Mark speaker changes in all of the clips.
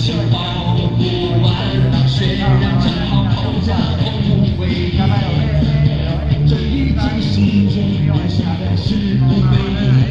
Speaker 1: 枪炮不完，血染战袍，抛洒空无悔。这一剑心中留下的是无边的
Speaker 2: 思。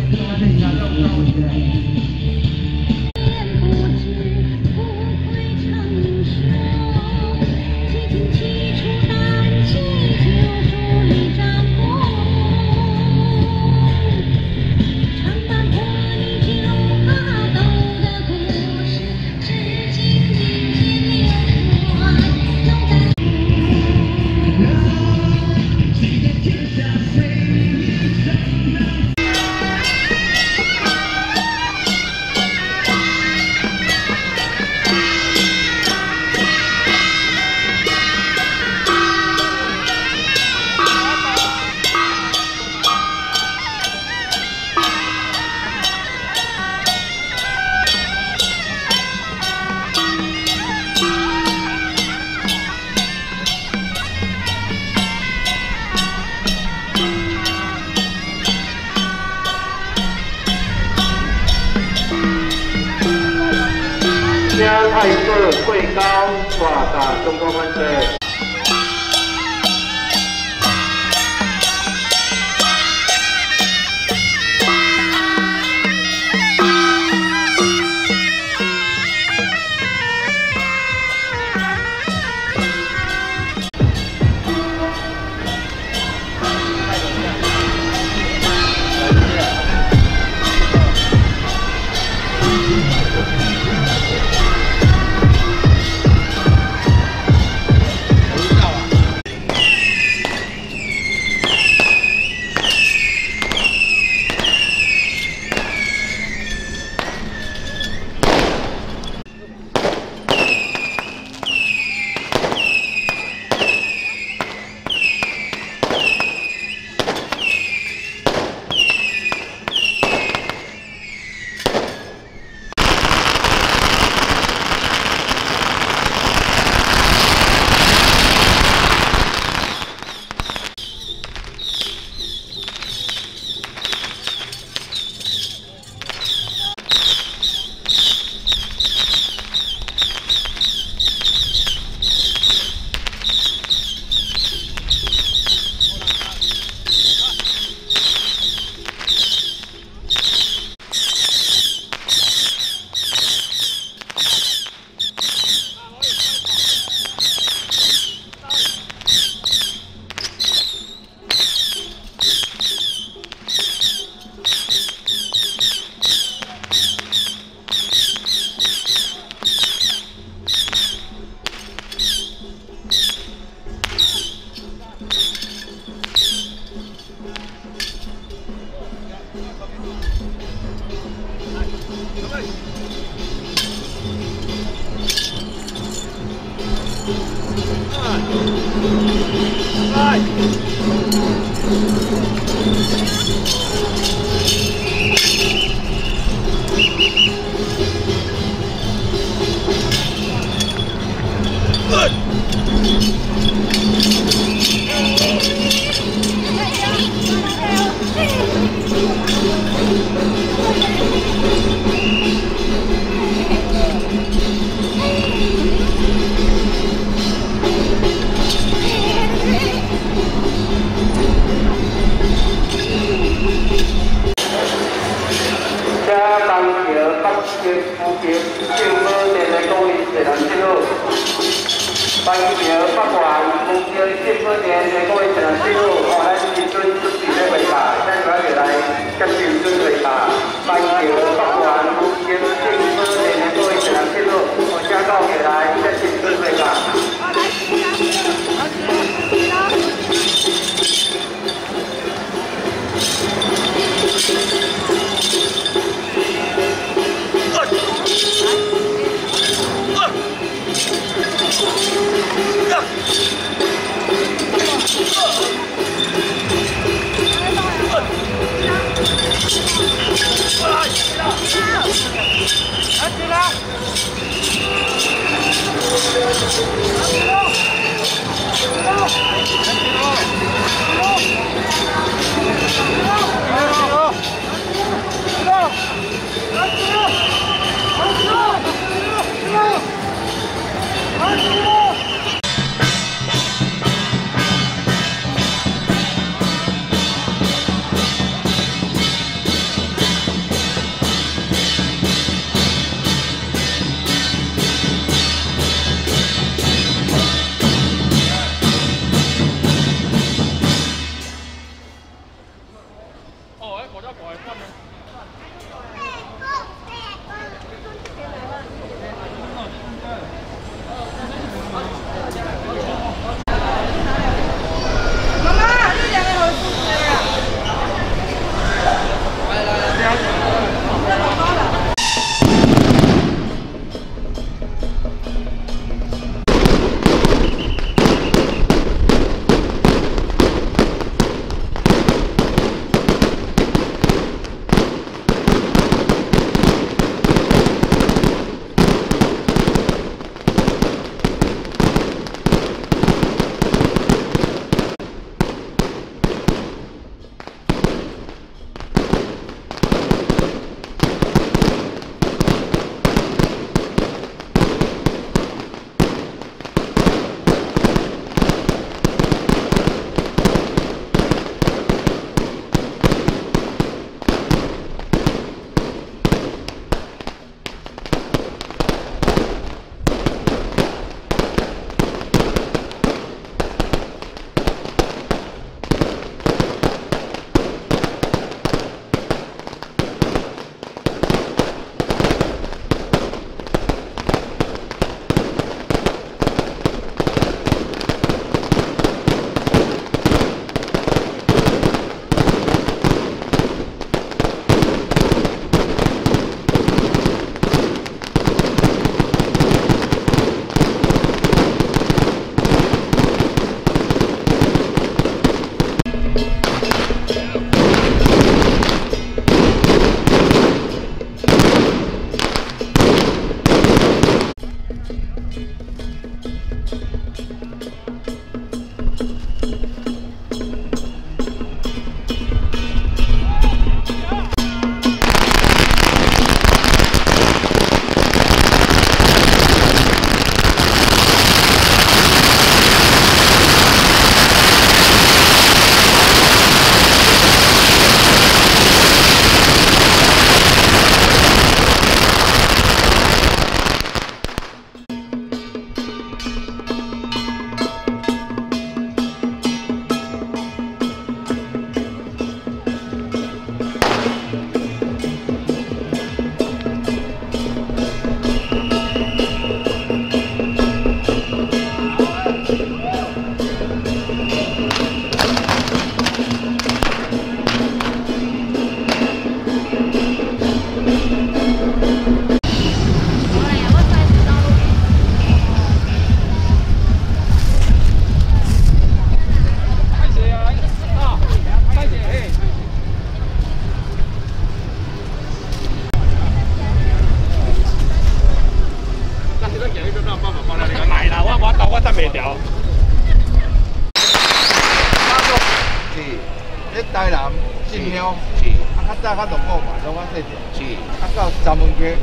Speaker 2: 进
Speaker 3: 香，
Speaker 4: 是。
Speaker 3: 啊，较早较浓厚嘛，拢我细条，
Speaker 4: 是。
Speaker 3: 啊，到三门街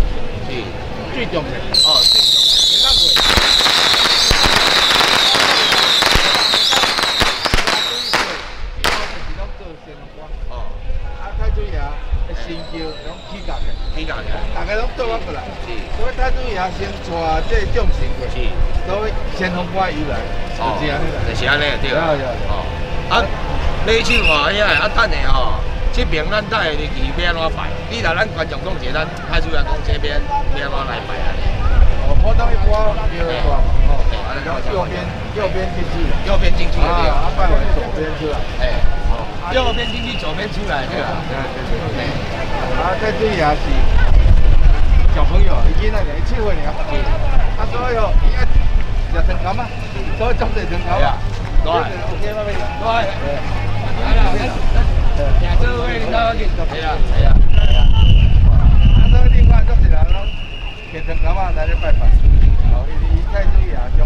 Speaker 4: 是，
Speaker 3: 最重要，
Speaker 4: 哦，最重
Speaker 3: 几当过。
Speaker 4: 哦，
Speaker 3: 啊，太子爷的新桥拢起价的，
Speaker 4: 的，
Speaker 3: 大家拢倒我过来，
Speaker 4: 是
Speaker 3: 所以先带这个众神过，
Speaker 4: 是，
Speaker 3: 所以来，
Speaker 4: 哦，
Speaker 3: 是这样的。
Speaker 4: 就是安尼对哦，啊，马手吼，遐啊等下吼，这边咱等下日期要安怎摆？你来咱观众讲者，咱太主要讲这边要安怎来摆啊？
Speaker 3: 哦，普通一波第二段哦，啊，然后右边右边进去，
Speaker 4: 右边进去
Speaker 3: 啊，啊，
Speaker 4: 了，
Speaker 3: 拜完左边出来，
Speaker 4: 哎，右边进去，左边出来对吧。
Speaker 3: 对对对，啊，太子爷是小朋友，已经那个七岁了，啊，所以哦，伊爱食藤柑啊，所以种地藤柑啊，
Speaker 4: 对
Speaker 3: ，OK 吗？
Speaker 4: 对，来啦，亚洲会领导去，对。啊，
Speaker 3: 所以另外就是人拢
Speaker 4: 啊，来咧拜拜。哦，伊太子爷中国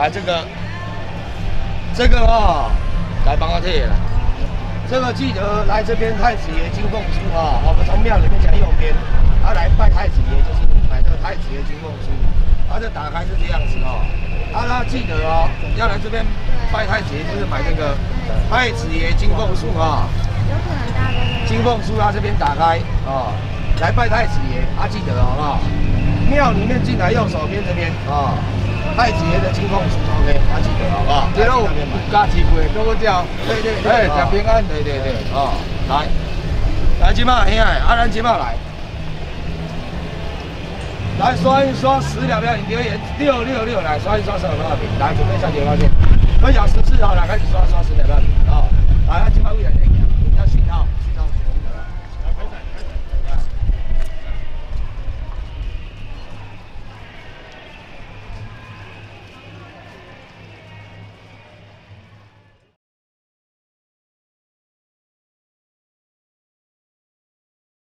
Speaker 4: 来
Speaker 3: 这个，这个啊，来帮我贴来。
Speaker 4: 这个记得来这边太子爷金凤书啊，我们从庙里面讲右边，啊来拜太子爷就是买这个太子爷金凤书，啊这打开是这样子哦，啊那记得哦，要来这边拜太子爷就是买这个太子爷金凤书啊，有可能打开金凤书啊这边打开啊，来拜太子爷，啊记得，好不好？庙里面进来右手边这边啊。太子爷的金凤书，OK，还记得好不好？
Speaker 3: 这路加起贵，多个叫，
Speaker 4: 对对对，
Speaker 3: 哎，讲平安，
Speaker 4: 对对对，
Speaker 3: 哦，来，来今嘛，兄弟，啊，咱今嘛来，来刷一刷十秒表，你留言六六六，来刷一刷十秒表，来准备下节发现，分享十次好，来开始刷刷十秒表，啊，来，今嘛为了。